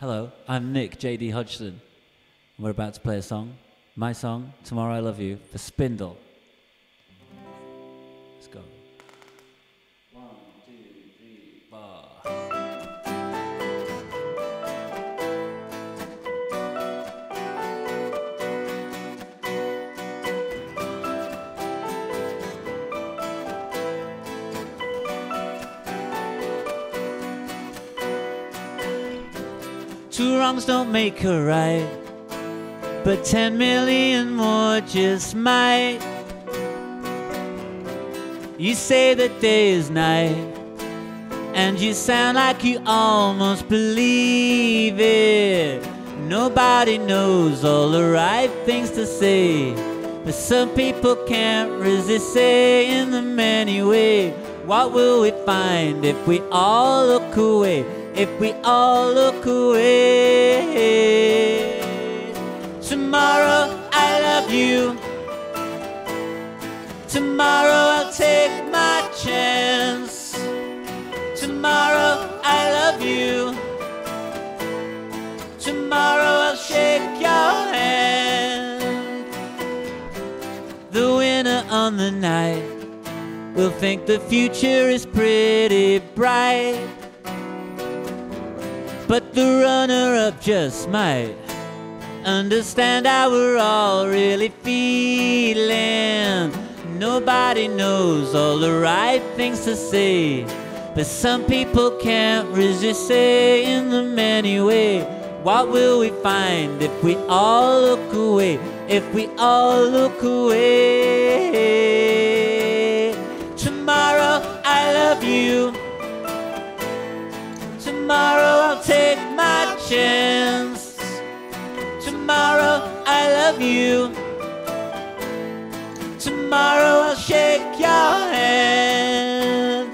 Hello, I'm Nick J.D. Hodgson. We're about to play a song, my song, Tomorrow I Love You, for Spindle. Let's go. One, Two wrongs don't make a right, but ten million more just might. You say that day is night, and you sound like you almost believe it. Nobody knows all the right things to say, but some people can't resist saying them anyway. What will we find if we all look away? If we all look away. Tomorrow I love you. Tomorrow I'll take my chance. Tomorrow I love you. Tomorrow I'll shake your hand. The winner on the night will think the future is pretty bright. The runner up just might understand how we're all really feeling. Nobody knows all the right things to say, but some people can't resist saying them anyway. What will we find if we all look away? If we all look away. Tomorrow I love you. Tomorrow chance. Tomorrow I love you. Tomorrow I'll shake your hand.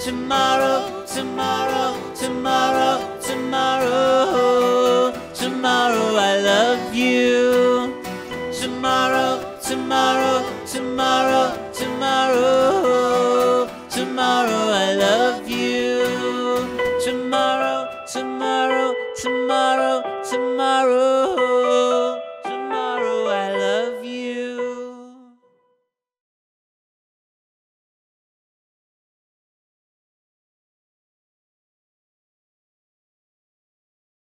Tomorrow, tomorrow, tomorrow, tomorrow. Tomorrow I love you. Tomorrow, tomorrow, tomorrow, tomorrow. tomorrow, tomorrow.